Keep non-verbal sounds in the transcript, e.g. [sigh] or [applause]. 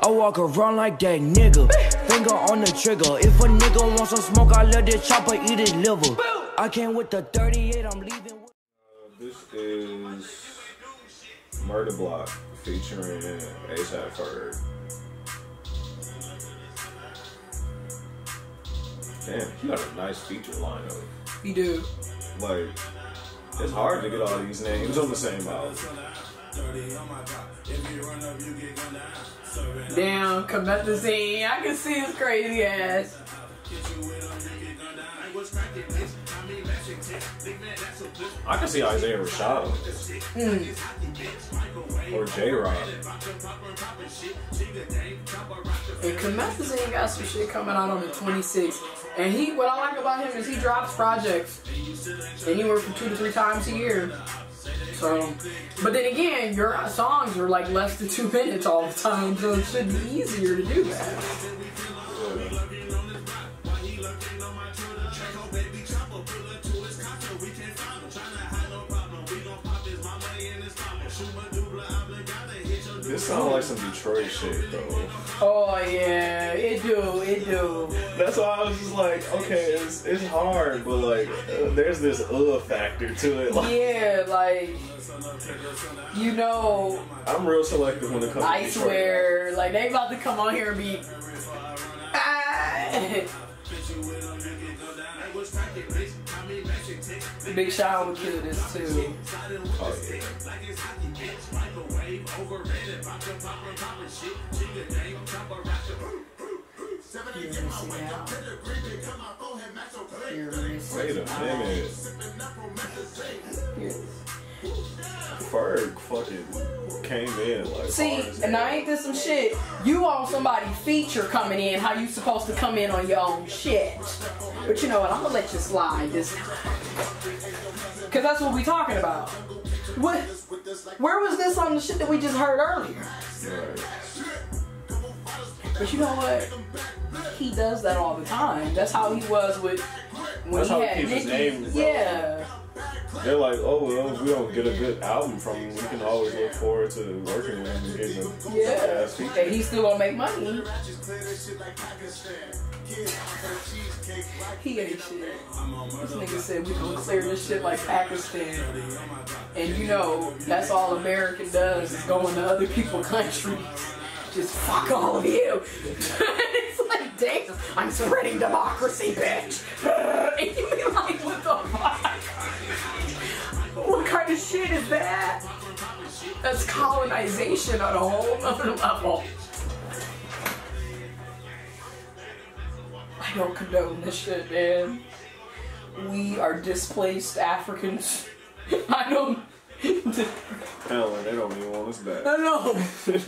I walk around like that nigga. Finger on the trigger. If a nigga wants some smoke, I let this chopper eat his liver. I came with the 38, I'm leaving. With- uh, This is Murda Blocc featuring A$AP Ferg. Damn, he got a nice feature lineup. You do. Like, it's hard to get all these names on the same album. Damn, Comethazine. I can see his crazy ass. I can see Isaiah Rashad this. Hmm. Or Jay Rock. And Comethazine got some shit coming out on the 26th. And he, what I like about him is he drops projects anywhere from two to three times a year. So, but then again, your songs are like less than two [laughs] minutes all the time, so it should be easier to do that. This sounds like some Detroit shit, though. Oh yeah, it do, it do. That's why I was just like, okay, it's, it's hard, but like, uh, there's this uh factor to it. Like, Yeah, like you know, I'm real selective when it comes I to Detroit. swear, like they about to come on here and be. Ah. [laughs] Big Sean would kill this too. Oh, yeah. You're missing out. You're missing Wait a minute. You're- Ferg fucking came in like. See, and. I ain't this some shit. You want somebody feature coming in, how you supposed to come in on your own shit. But you know what, I'm gonna let you slide this time. Cause that's what we talking about. What where was this on the shit that we just heard earlier? Right. But you know what? He does that all the time. That's how he was with when That's he how he had Nicki. name Yeah. They're like, oh well, if we don't get a good album from him, we can always look forward to working with him and getting a Yeah. And he's still gonna make money. He ain't shit. This nigga said we gonna clear this shit like Pakistan. And you know, that's all American does is go into other people's countries. Just fuck all of you. [laughs] it's like, damn, I'm spreading democracy, bitch. [laughs] is that? That's colonization on a whole other level. I don't condone this shit, man. We are displaced Africans. [laughs] I don't. Hell, they don't even want us back. I know. [laughs]